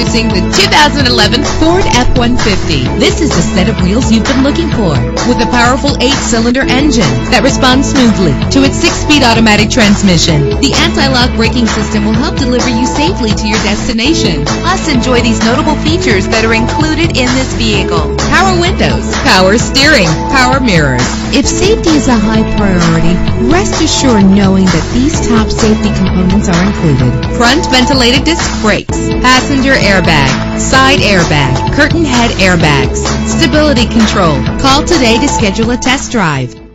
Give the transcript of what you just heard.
Introducing the 2011 Ford F-150. This is the set of wheels you've been looking for. With a powerful eight-cylinder engine that responds smoothly to its six-speed automatic transmission. The anti-lock braking system will help deliver you safely to your destination. Plus, enjoy these notable features that are included in this vehicle. Power windows, power steering, power mirrors. If safety is a high priority, rest assured knowing that these top safety components are included. Front ventilated disc brakes, passenger airbag, side airbag, curtain head airbags, stability control. Call today to schedule a test drive.